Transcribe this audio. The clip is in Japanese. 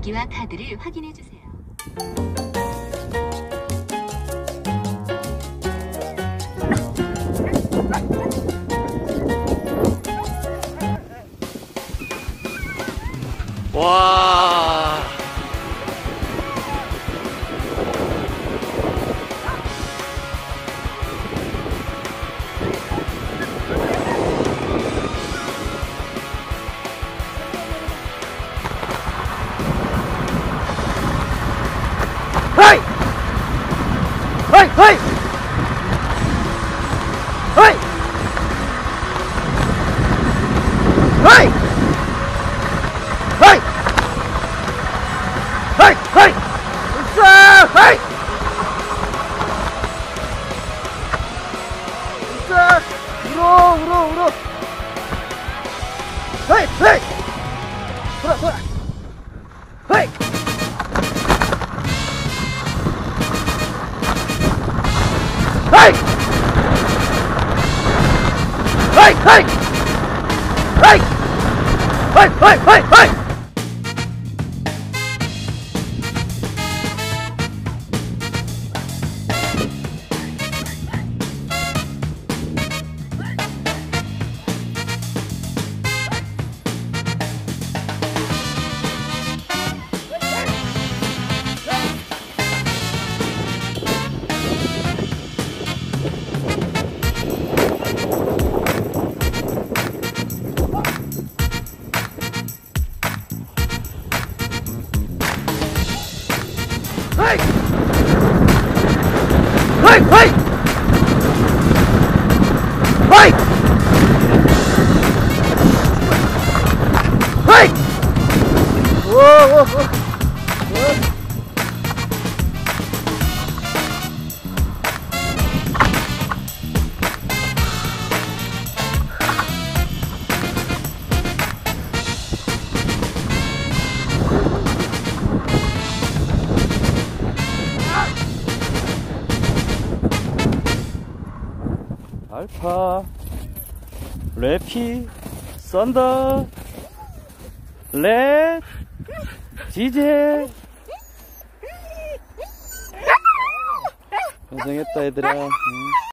전화기와 카드를 확인해 주세요. 와. はい。はい。はい。はい。はい。はい。さあはい。さあうろうろうろはいはい。はい。はいはい。はい。はいはいはいはい。Hey! Hey! Hey! 알파 레피 썬더 렛 지제 고생했다 얘들아 응.